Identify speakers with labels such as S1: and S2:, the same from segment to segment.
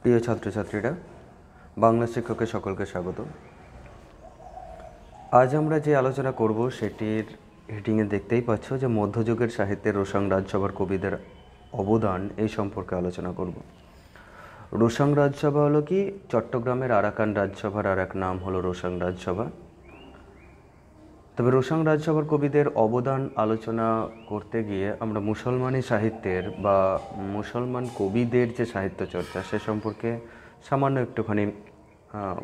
S1: প্রিয় ছাত্রছাত্রীরা, বাংলা শিক্ষকের সকলকে স্বাগত। আজ আমরা যে আলোচনা করব, সেটির হেডিংয়ে দেখতেই পাচ্ছ যে মধ্যযুগের সাহিত্যে রোশাং রাজসভার কবিদের অবদান এই সম্পর্কে আলোচনা করব। রোশাং রাজসভা হলো কি? চট্টগ্রামের আরাকান রাজসভার আর এক নাম হলো রোশাং রাজসভা। তবে রোসাং রাজসভার কবিদের অবদান আলোচনা করতে গিয়ে আমরা মুসলমানি সাহিত্যের বা মুসলমান কবিদের যে সাহিত্য চর্চা, সে সম্পর্কে সামান্য একটুখানি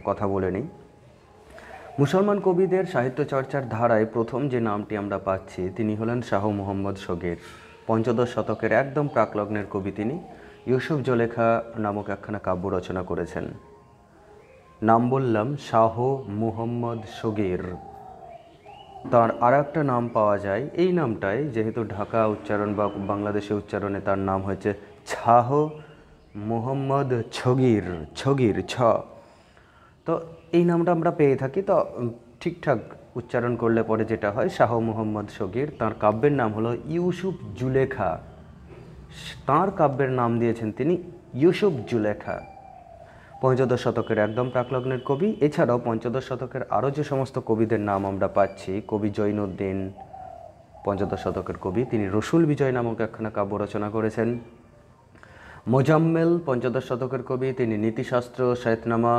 S1: কথা বলে নিই। মুসলমান কবিদের সাহিত্য চর্চার ধারায় প্রথম যে নামটি আমরা পাচ্ছি, তিনি হলেন শাহ মোহাম্মদ শগের পঞ্চদশ শতকের একদম প্রাকলগ্নের কবি তিনি। ইউসুফ জলেখা নামক একখানা কাব্য রচনা করেছেন। নাম বললাম শাহ মুহম্মদ শগের তার আর একটা নাম পাওয়া যায়। এই নামটাই যেহেতু ঢাকা উচ্চারণ বা বাংলাদেশে উচ্চারণে তার নাম হয়েছে ছাহ মোহাম্মদ ছগির ছগির ছ। তো এই নামটা আমরা পেয়ে থাকি। তো ঠিকঠাক উচ্চারণ করলে পরে যেটা হয়, শাহ মোহাম্মদ শগির তার কাব্যের নাম হলো ইউসুফ জুলেখা। তার কাব্যের নাম দিয়েছেন তিনি ইউসুফ জুলেখা। পঞ্চদশ শতকের একদম প্রাকলগ্নের কবি। এছাড়াও পঞ্চদশ শতকের আরও যে সমস্ত কবিদের নাম আমরা পাচ্ছি, কবি জৈনুদ্দিন, পঞ্চদশ শতকের কবি, তিনি রসুল বিজয় নামক একখানা কাব্য রচনা করেছেন। মোজাম্মেল, পঞ্চদশ শতকের কবি, তিনি নীতিশাস্ত্র শ্বেতনামা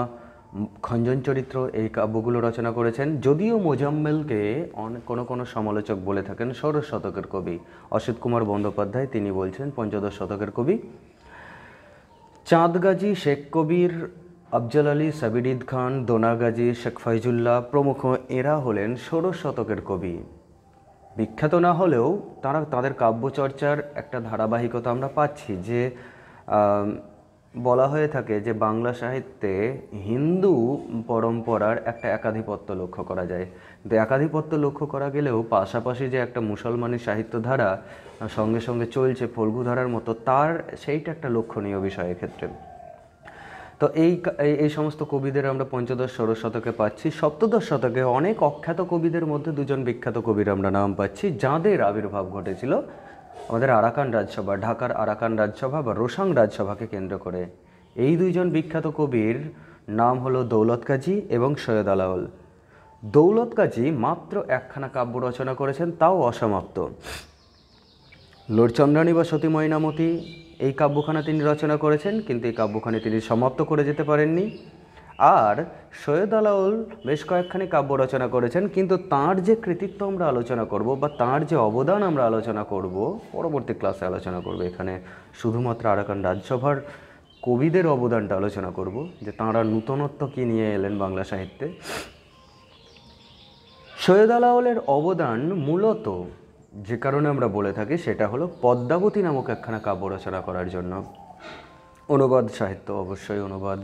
S1: খঞ্জন চরিত্র এই কাব্যগুলো রচনা করেছেন। যদিও মোজাম্মেলকে অনেক কোনো কোনো সমালোচক বলে থাকেন ষোড়শ শতকের কবি। অসিত কুমার বন্দ্যোপাধ্যায় তিনি বলছেন পঞ্চদশ শতকের কবি। চাঁদগাজী শেখ কবির, আফজল আলী, সাবিরিদ খান, দোনাগাজী শেখ ফাইজুল্লাহ প্রমুখ এরা হলেন ষোড়শ শতকের কবি। বিখ্যাত না হলেও তারা তাদের কাব্যচর্চার একটা ধারাবাহিকতা আমরা পাচ্ছি যে বলা হয়ে থাকে যে বাংলা সাহিত্যে হিন্দু পরম্পরার একটা একাধিপত্য লক্ষ্য করা যায়। কিন্তু একাধিপত্য লক্ষ্য করা গেলেও পাশাপাশি যে একটা মুসলমানি সাহিত্য ধারা সঙ্গে সঙ্গে চলছে ফল্গু ধারার মতো, তার সেইটা একটা লক্ষণীয় বিষয় ক্ষেত্রে তো এই এই- এই সমস্ত কবিদের আমরা পঞ্চদশ, ষোড়শ শতকে পাচ্ছি, সপ্তদশ শতকে অনেক অখ্যাত কবিদের মধ্যে দুজন বিখ্যাত কবির আমরা নাম পাচ্ছি, যাঁদের আবির্ভাব ঘটেছিল আমাদের আরাকান রাজসভা, ঢাকার আরাকান রাজসভা বা রোসাং রাজসভাকে কেন্দ্র করে। এই দুইজন বিখ্যাত কবির নাম হলো দৌলত কাজী এবং সৈয়দ আলাউল। দৌলত কাজী মাত্র একখানা কাব্য রচনা করেছেন, তাও অসমাপ্ত। লোরচন্দ্রাণী বা সতী ময়নামতি এই কাব্যখানা তিনি রচনা করেছেন, কিন্তু এই কাব্যখানি তিনি সমাপ্ত করে যেতে পারেননি। আর সৈয়দ আলাউল বেশ কয়েকখানি কাব্য রচনা করেছেন, কিন্তু তার যে কৃতিত্ব আমরা আলোচনা করব বা তার যে অবদান আমরা আলোচনা করব, পরবর্তী ক্লাসে আলোচনা করব। এখানে শুধুমাত্র আরাকান রাজ্যসভার কবিদের অবদানটা আলোচনা করব, যে তাঁরা নূতনত্ব কী নিয়ে এলেন বাংলা সাহিত্যে। সৈয়দ আলাউলের অবদান মূলত, যে কারণে আমরা বলে থাকি, সেটা হলো পদ্মাবতী নামক একখানা কাব্য রচনা করার জন্য। অনুবাদ সাহিত্য, অবশ্যই অনুবাদ।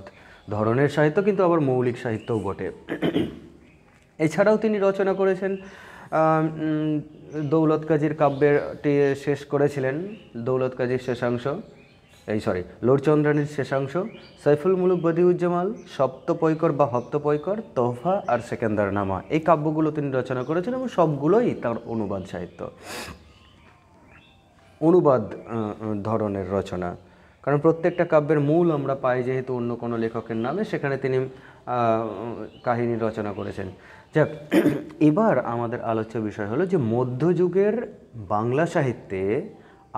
S1: ধরনের সাহিত্য, কিন্তু আবার মৌলিক সাহিত্যও বটে। এছাড়াও তিনি রচনা করেছেন দৌলত কাজীর কাব্যেরটি শেষ করেছিলেন, দৌলত কাজীর শেষাংশ, এই সরি লোরচন্দ্রানীর শেষাংশ, সাইফুল মুলুক বদিউজ্জামাল সপ্তপৈকর বা হপ্তপৈকর, তোহফা আর সেকেন্দার নামা এই কাব্যগুলো তিনি রচনা করেছেন এবং সবগুলোই তার অনুবাদ সাহিত্য। অনুবাদ ধরনের রচনা। কারণ প্রত্যেকটা কাব্যের মূল আমরা পাই যেহেতু অন্য কোনো লেখকের নামে, সেখানে তিনি কাহিনী রচনা করেছেন। যাক, এবার আমাদের আলোচ্য বিষয় হলো যে মধ্যযুগের বাংলা সাহিত্যে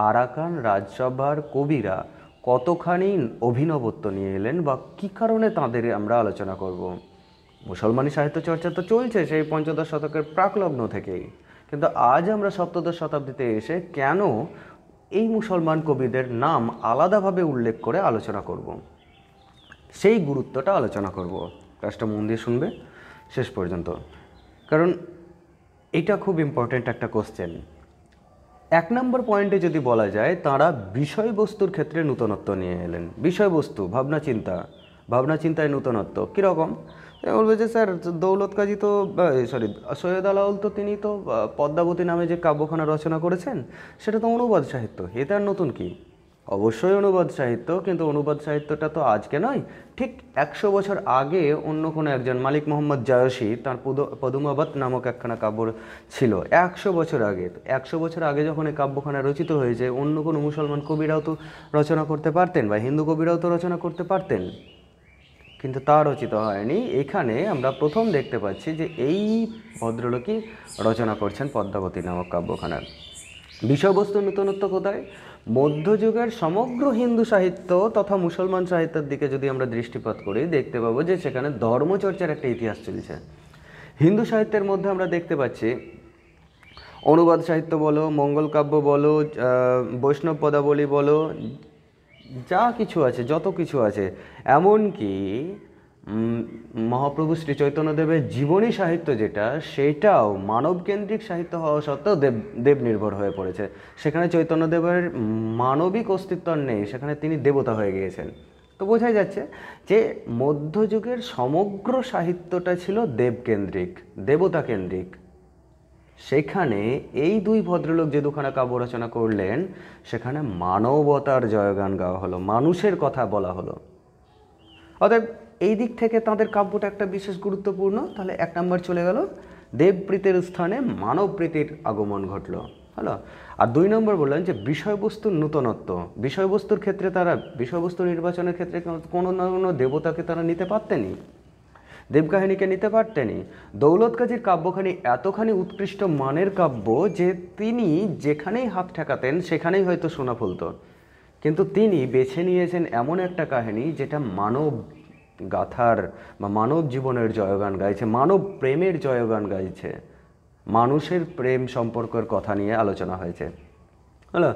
S1: আরাকান রাজসভার কবিরা কতখানি অভিনবত্ব নিয়ে এলেন বা কী কারণে তাদের আমরা আলোচনা করব? মুসলমানি সাহিত্য চর্চা তো চলছে সেই পঞ্চদশ শতকের প্রাকলগ্ন থেকেই। কিন্তু আজ আমরা সপ্তদশ শতাব্দীতে এসে কেন এই মুসলমান কবিদের নাম আলাদাভাবে উল্লেখ করে আলোচনা করব। সেই গুরুত্বটা আলোচনা করব। কাজটা মন দিয়ে শুনবে। শেষ পর্যন্ত। কারণ এটা খুব ইম্পর্ট্যান্ট একটা কোশ্চেন এক নম্বর পয়েন্টে যদি বলা যায়, তারা বিষয়বস্তুর ক্ষেত্রে নূতনত্ব নিয়ে এলেন। বিষয়বস্তু ভাবনা চিন্তা ভাবনা চিন্তায় নূতনত্ব, কীরকম? বলবে যে স্যার, দৌলত কাজী তো সরি সৈয়দ আলাউল তো তিনি তো পদ্মাবতী নামে যে কাব্যখানা রচনা করেছেন, সেটা তো অনুবাদ সাহিত্য। এতে আর নতুন কি? অবশ্যই অনুবাদ সাহিত্য, কিন্তু অনুবাদ সাহিত্যটা তো আজকে নয়। ঠিক একশো বছর আগে অন্য কোনো একজন, মালিক মোহাম্মদ জায়সী, তার পদ- পদুমাবাদ নামক একখানা কাব্য ছিল। একশো বছর আগে, একশো বছর আগে যখন এই কাব্যখানা রচিত হয়েছে, অন্য কোনো মুসলমান কবিরাও তো রচনা করতে পারতেন বা হিন্দু কবিরাও তো রচনা করতে পারতেন। কিন্তু তা রচিত হয়নি। এখানে আমরা প্রথম দেখতে পাচ্ছি যে এই ভদ্রলোকই রচনা করছেন পদ্মাবতী নামক কাব্যখানার। বিষয়বস্তু নূতনত্ব কোথায়? মধ্যযুগের সমগ্র হিন্দু সাহিত্য তথা মুসলমান সাহিত্যের দিকে যদি আমরা দৃষ্টিপাত করি, দেখতে পাবো যে সেখানে ধর্মচর্চার একটা ইতিহাস চলছে। হিন্দু সাহিত্যের মধ্যে আমরা দেখতে পাচ্ছি, অনুবাদ সাহিত্য বলো, মঙ্গল কাব্য বলো বৈষ্ণব পদাবলী বলো যা কিছু আছে, যত কিছু আছে, এমনকি মহাপ্রভু শ্রী চৈতন্যদেবের জীবনী সাহিত্য যেটা, সেটাও মানবকেন্দ্রিক সাহিত্য হওয়া সত্ত্বেও দেব দেব নির্ভর হয়ে পড়েছে। সেখানে চৈতন্যদেবের মানবিক অস্তিত্ব নেই, সেখানে তিনি দেবতা হয়ে গিয়েছেন। তো বোঝাই যাচ্ছে যে, মধ্যযুগের সমগ্র সাহিত্যটা ছিল দেবকেন্দ্রিক দেবতা কেন্দ্রিক সেখানে এই দুই ভদ্রলোক যে দুখানা কাব্য রচনা করলেন, সেখানে মানবতার জয়গান গাওয়া হলো, মানুষের কথা বলা হলো। অতএব এই দিক থেকে তাদের কাব্যটা একটা বিশেষ গুরুত্বপূর্ণ। তাহলে এক নম্বর চলে গেল, দেবপ্রীতির স্থানে মানবপ্রীতির আগমন ঘটলো। হলো? আর দুই নম্বর বললেন যে বিষয়বস্তুর নূতনত্ব, বিষয়বস্তুর ক্ষেত্রে তারা, বিষয়বস্তু নির্বাচনের ক্ষেত্রে কোনো না কোনো দেবতাকে তারা নিতে পারতেনই। দেবকাহিনীকে নিতে পারতেনি। দৌলত কাজীর কাব্যখানি এতখানি উৎকৃষ্ট মানের কাব্য যে তিনি যেখানেই হাত ঠেকাতেন, সেখানেই হয়তো শোনা ফলতো। কিন্তু তিনি বেছে নিয়েছেন এমন একটা কাহিনী যেটা মানব গাথার বা মানব জীবনের জয়গান গাইছে, মানব প্রেমের জয়গান গাইছে। মানুষের প্রেম সম্পর্কের কথা নিয়ে আলোচনা হয়েছে। হলো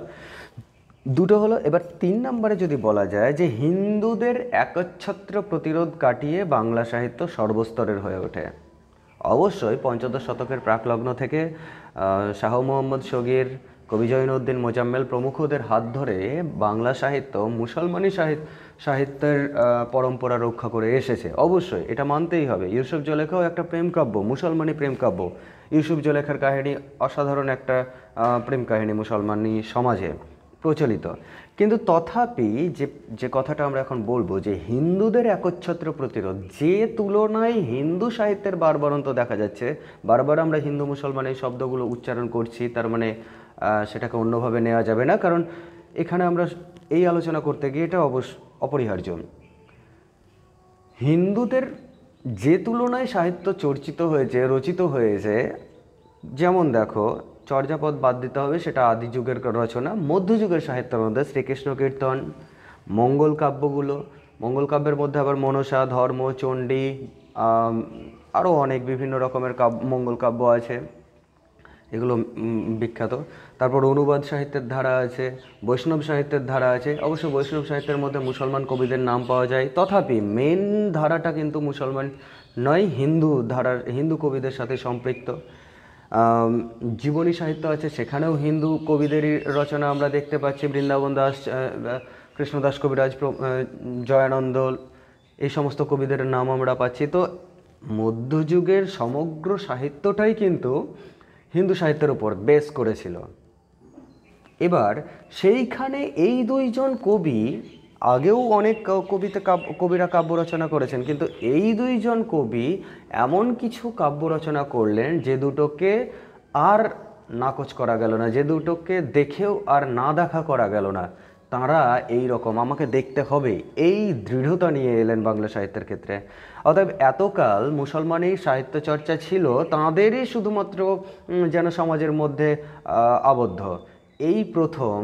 S1: দুটো হলো, এবার তিন নম্বরে যদি বলা যায় যে হিন্দুদের একচ্ছত্র প্রতিরোধ কাটিয়ে বাংলা সাহিত্য সর্বস্তরের হয়ে ওঠে। অবশ্যই পঞ্চদশ শতকের প্রাকলগ্ন থেকে শাহ মোহাম্মদ শগীর, কবি জৈনুদ্দিন মোজাম্মেল প্রমুখদের হাত ধরে বাংলা সাহিত্য, মুসলমানি সাহিত্য সাহিত্যের পরম্পরা রক্ষা করে এসেছে। অবশ্যই এটা মানতেই হবে। ইউসুফ জলেখাও একটা প্রেম কাব্য, মুসলমানি প্রেম কাব্য। ইউসুফ জলেখার কাহিনী অসাধারণ একটা প্রেম কাহিনী মুসলমানি সমাজে। প্রচলিত। কিন্তু তথাপি যে যে কথাটা আমরা এখন বলব যে, হিন্দুদের একচ্ছত্র প্রতিরোধ, যে তুলনায় হিন্দু সাহিত্যের বারবারন্ত দেখা যাচ্ছে, বারবার আমরা হিন্দু মুসলমান এই শব্দগুলো উচ্চারণ করছি, তার মানে সেটাকে অন্যভাবে নেওয়া যাবে না, কারণ এখানে আমরা এই আলোচনা করতে গিয়ে এটা অবশ্য অপরিহার্য। হিন্দুদের যে তুলনায় সাহিত্য চর্চিত হয়েছে, রচিত হয়েছে, যেমন দেখো চর্যাপদ বাদ দিতে হবে, সেটা আদি যুগের রচনা। মধ্যযুগের সাহিত্যের মধ্যে শ্রীকৃষ্ণ কীর্তন, মঙ্গল কাব্যগুলো। মঙ্গল কাব্যের মধ্যে আবার মনসা, ধর্ম, চণ্ডী আরও অনেক বিভিন্ন রকমের কাব্য মঙ্গল কাব্য আছে। এগুলো বিখ্যাত। তারপর অনুবাদ সাহিত্যের ধারা আছে, বৈষ্ণব সাহিত্যের ধারা আছে। অবশ্য বৈষ্ণব সাহিত্যের মধ্যে মুসলমান কবিদের নাম পাওয়া যায়। তথাপি মেন ধারাটা কিন্তু মুসলমান নয়, হিন্দু ধারার, হিন্দু কবিদের সাথে সম্পৃক্ত। জীবনী সাহিত্য আছে, সেখানেও হিন্দু কবিদেরই রচনা আমরা দেখতে পাচ্ছি। বৃন্দাবন দাস কৃষ্ণদাস কবিরাজ জয়ানন্দ, এই সমস্ত কবিদের নাম আমরা পাচ্ছি। তো মধ্যযুগের সমগ্র সাহিত্যটাই কিন্তু হিন্দু সাহিত্যের উপর বেস করেছিল। এবার সেইখানে এই দুইজন কবি আগেও অনেক কবিতা কবিরা কাব্য রচনা করেছেন, কিন্তু এই দুইজন কবি এমন কিছু কাব্য রচনা করলেন যে দুটোকে আর নাকচ করা গেল না, যে দুটোকে দেখেও আর না দেখা করা গেল না। তাঁরা এই রকম, আমাকে দেখতে হবে, এই দৃঢ়তা নিয়ে এলেন বাংলা সাহিত্যের ক্ষেত্রে। অতএব এতকাল মুসলমানই সাহিত্য চর্চা ছিল, তাঁদেরই শুধুমাত্র যেন সমাজের মধ্যে আবদ্ধ। এই প্রথম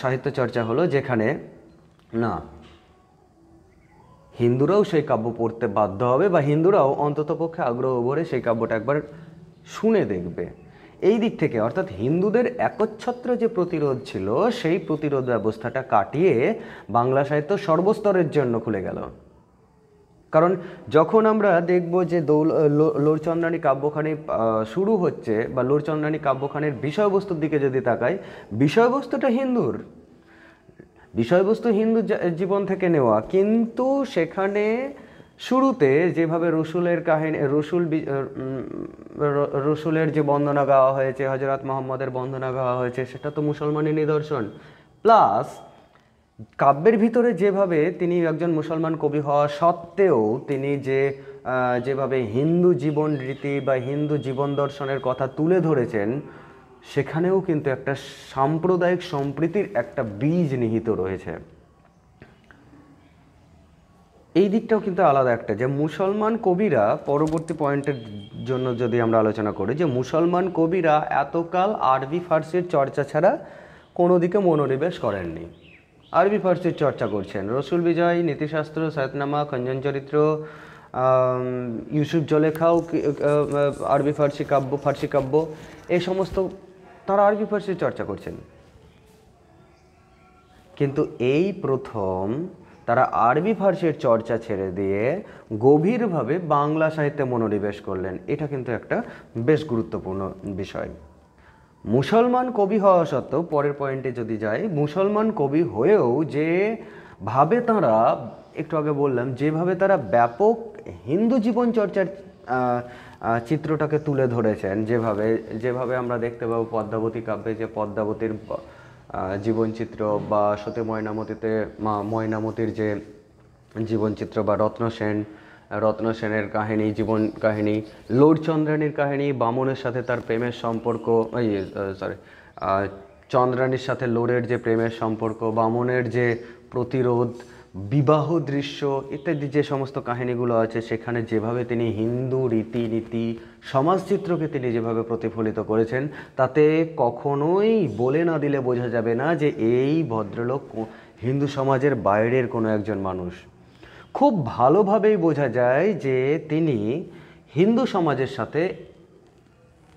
S1: সাহিত্য চর্চা হলো যেখানে না। হিন্দুরাও সেই কাব্য পড়তে বাধ্য হবে বা হিন্দুরাও অন্ততপক্ষে আগ্রহ ভরে সেই কাব্যটা একবার শুনে দেখবে। এই দিক থেকে অর্থাৎ হিন্দুদের একচ্ছত্র যে প্রতিরোধ ছিল, সেই প্রতিরোধ ব্যবস্থাটা কাটিয়ে বাংলা সাহিত্য সর্বস্তরের জন্য খুলে গেল। কারণ যখন আমরা দেখব যে দৌল লোরচন্দ্রানী কাব্যখানি শুরু হচ্ছে বা লোরচন্দ্রানী কাব্যখানির বিষয়বস্তুর দিকে যদি তাকাই, বিষয়বস্তুটা হিন্দুর। বিষয়বস্তু হিন্দু জীবন থেকে নেওয়া। কিন্তু সেখানে শুরুতে যেভাবে রসুলের কাহিনী, রসুল রসুলের যে বন্দনা গাওয়া হয়েছে হজরত মোহাম্মদের বন্দনা গাওয়া হয়েছে, সেটা তো মুসলমানের নিদর্শন। প্লাস, কাব্যের ভিতরে যেভাবে তিনি একজন মুসলমান কবি হওয়া সত্ত্বেও তিনি যে যেভাবে হিন্দু জীবন রীতি বা হিন্দু জীবন দর্শনের কথা তুলে ধরেছেন সেখানেও কিন্তু একটা সাম্প্রদায়িক সম্প্রীতির একটা বীজ নিহিত রয়েছে। এই দিকটাও কিন্তু আলাদা একটা, যে মুসলমান কবিরা, পরবর্তী পয়েন্টের জন্য যদি আমরা আলোচনা করি, যে মুসলমান কবিরা এতকাল আরবি ফার্সির চর্চা ছাড়া কোনো দিকে মনোনিবেশ করেননি। আরবি ফার্সির চর্চা করছেন, রসুল বিজয়, নীতিশাস্ত্র সায়তনামা খঞ্জন চরিত্র ইউসুফ জলেখাও আরবি ফার্সি কাব্য ফার্সি কাব্য এই সমস্ত তারা আরবি ফার্সির চর্চা করছেন? কিন্তু এই প্রথম তারা আরবি ফার্সির চর্চা ছেড়ে দিয়ে গভীরভাবে বাংলা সাহিত্যে মনোনিবেশ করলেন। এটা কিন্তু একটা বেশ গুরুত্বপূর্ণ বিষয়। মুসলমান কবি হওয়া সত্ত্বেও, পরের পয়েন্টে যদি যাই, মুসলমান কবি হয়েও যে ভাবে তারা, একটু আগে বললাম, যেভাবে তারা ব্যাপক হিন্দু জীবন চর্চার চিত্রটাকে তুলে ধরেছেন যেভাবে যেভাবে আমরা দেখতে পাবো পদ্মাবতী কাব্যে যে পদ্মাবতীর জীবনচিত্র বা সতী ময়নামতিতে ময়নামতির যে জীবনচিত্র বা রত্ন সেন রত্ন সেনের কাহিনী, জীবন কাহিনী চন্দ্রাণীর কাহিনী, বামনের সাথে তার প্রেমের সম্পর্ক সরি চন্দ্রাণীর সাথে লোরের যে প্রেমের সম্পর্ক, বামনের যে প্রতিরোধ বিবাহ দৃশ্য ইত্যাদি যে সমস্ত কাহিনীগুলো আছে, সেখানে যেভাবে তিনি হিন্দু রীতিনীতি, সমাজচিত্রকে তিনি যেভাবে প্রতিফলিত করেছেন, তাতে কখনোই বলে না দিলে বোঝা যাবে না যে এই ভদ্রলোক হিন্দু সমাজের বাইরের কোনো একজন মানুষ। খুব ভালোভাবেই বোঝা যায় যে তিনি হিন্দু সমাজের সাথে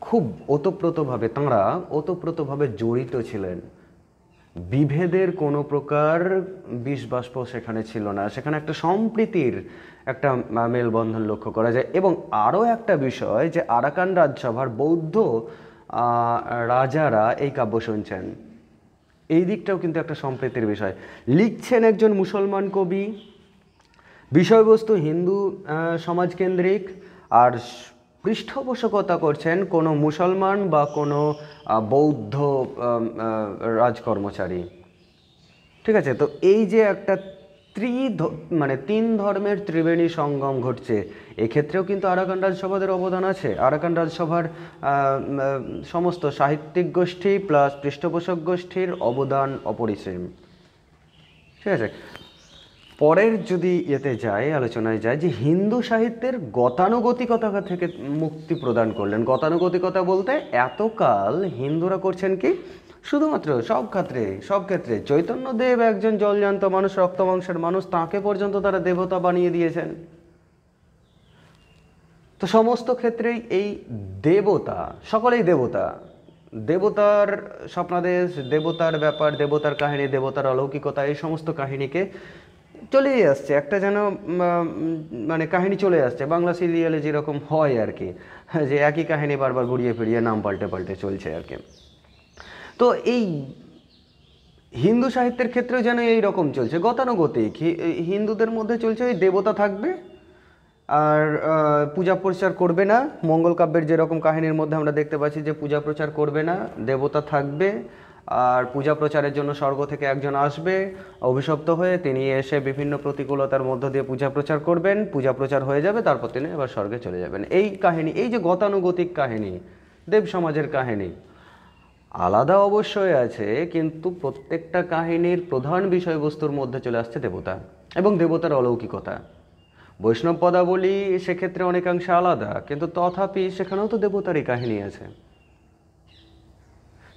S1: খুব ওতপ্রোতভাবে, তাঁরা ওতপ্রোতভাবে জড়িত ছিলেন। বিভেদের কোনো প্রকার বিষবাষ্প সেখানে ছিল না। সেখানে একটা সম্প্রীতির একটা মেলবন্ধন লক্ষ্য করা যায়। এবং আরও একটা বিষয় যে আরাকান রাজসভার বৌদ্ধ রাজারা এই কাব্য শুনছেন। এই দিকটাও কিন্তু একটা সম্প্রীতির বিষয়। লিখছেন একজন মুসলমান কবি, বিষয়বস্তু হিন্দু সমাজকেন্দ্রিক আর পৃষ্ঠপোষকতা করছেন কোনো মুসলমান বা কোনো বৌদ্ধ রাজকর্মচারী। ঠিক আছে? তো এই যে একটা ত্রি মানে তিন ধর্মের ত্রিবেণী সঙ্গম ঘটছে, এক্ষেত্রেও কিন্তু আরাকান রাজসভাদের অবদান আছে। আরাকান রাজসভার সমস্ত সাহিত্যিক গোষ্ঠী প্লাস পৃষ্ঠপোষক গোষ্ঠীর অবদান অপরিসীম। ঠিক আছে? পরের যদি এতে যায় আলোচনায় যায় যে হিন্দু সাহিত্যের গতানুগতিকতা থেকে মুক্তি প্রদান করলেন। গতানুগতিকতা বলতে এতকাল হিন্দুরা করছেন কি? শুধুমাত্র সব ক্ষেত্রে সব ক্ষেত্রে চৈতন্যদেব একজন জলজান্ত মানুষ, রক্তমাংসের মানুষ, তাকে পর্যন্ত তারা দেবতা বানিয়ে দিয়েছেন। তো সমস্ত ক্ষেত্রেই এই দেবতা, সকলেই দেবতা, দেবতার স্বপ্নাদেশ, দেবতার ব্যাপার, দেবতার কাহিনী, দেবতার অলৌকিকতা, এই সমস্ত কাহিনীকে চলেই আসছে, একটা যেন মানে কাহিনী চলে আসছে, বাংলা সিরিয়ালে যেরকম হয় আর কি, যে একই কাহিনী বারবার ঘুরিয়ে ফিরিয়ে নাম পাল্টে পাল্টে চলছে আর কি। তো এই হিন্দু সাহিত্যের ক্ষেত্রেও যেন এই রকম চলছে, গতানুগতিক হিন্দুদের মধ্যে চলছে ওই দেবতা থাকবে, আর পূজা প্রচার করবে না, মঙ্গল কাব্যের যেরকম কাহিনীর মধ্যে আমরা দেখতে পাচ্ছি যে পূজা প্রচার করবে না, দেবতা থাকবে আর পূজা প্রচারের জন্য স্বর্গ থেকে একজন আসবে, অভিশপ্ত হয়ে তিনি এসে বিভিন্ন প্রতিকূলতার মধ্য দিয়ে পূজা প্রচার করবেন। পূজা প্রচার হয়ে যাবে, তারপর তিনি এবার স্বর্গে চলে যাবেন। এই কাহিনী, এই যে গতানুগতিক কাহিনী, দেব সমাজের কাহিনী, আলাদা অবশ্যই আছে, কিন্তু প্রত্যেকটা কাহিনীর প্রধান বিষয়বস্তুর মধ্যে চলে আসছে দেবতা এবং দেবতার অলৌকিকতা। বৈষ্ণব পদাবলী সেক্ষেত্রে অনেকাংশে আলাদা, কিন্তু তথাপি সেখানেও তো দেবতারই কাহিনী আছে।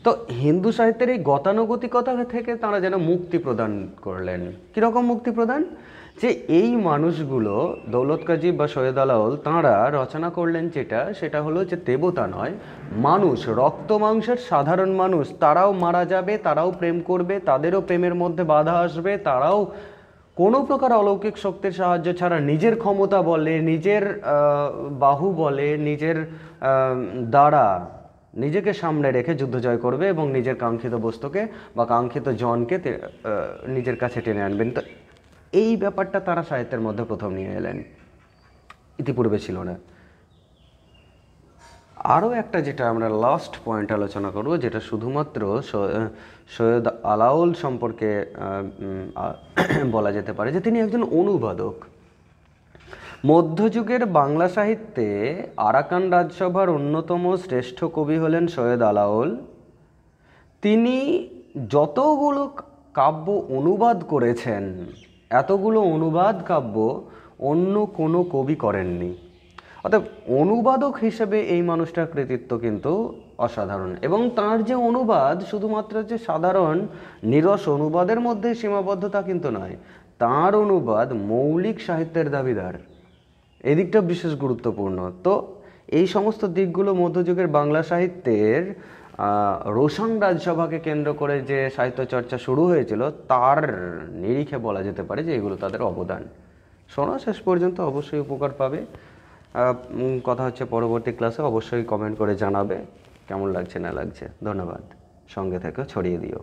S1: তো হিন্দু সাহিত্যের এই গতানুগতিকতা থেকে তারা যেন মুক্তি প্রদান করলেন। কীরকম মুক্তি প্রদান? যে এই মানুষগুলো, দৌলত কাজী বা সৈয়দ আলাউল, তাঁরা রচনা করলেন যেটা, সেটা হলো যে দেবতা নয়, মানুষ, রক্ত মাংসের সাধারণ মানুষ, তারাও মারা যাবে, তারাও প্রেম করবে, তাদেরও প্রেমের মধ্যে বাধা আসবে, তারাও কোনো প্রকার অলৌকিক শক্তির সাহায্য ছাড়া নিজের ক্ষমতা বলে, নিজের বাহু বলে, নিজের দ্বারা নিজেকে সামনে রেখে যুদ্ধ জয় করবে এবং নিজের কাঙ্ক্ষিত বস্তুকে বা কাঙ্ক্ষিত জনকে নিজের কাছে টেনে আনবেন। তো এই ব্যাপারটা তারা সাহিত্যের মধ্যে প্রথম নিয়ে এলেন। ইতিপূর্বে ছিল না। আরও একটা যেটা আমরা লাস্ট পয়েন্ট আলোচনা করব, যেটা শুধুমাত্র সৈয়দ আলাউল সম্পর্কে বলা যেতে পারে যে তিনি একজন অনুবাদক। মধ্যযুগের বাংলা সাহিত্যে আরাকান রাজসভার অন্যতম শ্রেষ্ঠ কবি হলেন সৈয়দ আলাউল। তিনি যতগুলো কাব্য অনুবাদ করেছেন, এতগুলো অনুবাদ কাব্য অন্য কোনো কবি করেননি। অর্থাৎ অনুবাদক হিসেবে এই মানুষটার কৃতিত্ব কিন্তু অসাধারণ এবং তার যে অনুবাদ শুধুমাত্র যে সাধারণ, নিরস অনুবাদের মধ্যে সীমাবদ্ধতা কিন্তু নয়, তার অনুবাদ মৌলিক সাহিত্যের দাবিদার। এদিকটা বিশেষ গুরুত্বপূর্ণ। তো এই সমস্ত দিকগুলো মধ্যযুগের বাংলা সাহিত্যের রোশন রাজসভাকে কেন্দ্র করে যে সাহিত্য চর্চা শুরু হয়েছিল, তার নিরিখে বলা যেতে পারে যে এগুলো তাদের অবদান। শোনো, শেষ পর্যন্ত অবশ্যই উপকার পাবে। কথা হচ্ছে পরবর্তী ক্লাসে অবশ্যই কমেন্ট করে জানাবে। কেমন লাগছে, না লাগছে? ধন্যবাদ। সঙ্গে থেকে ছড়িয়ে দিও।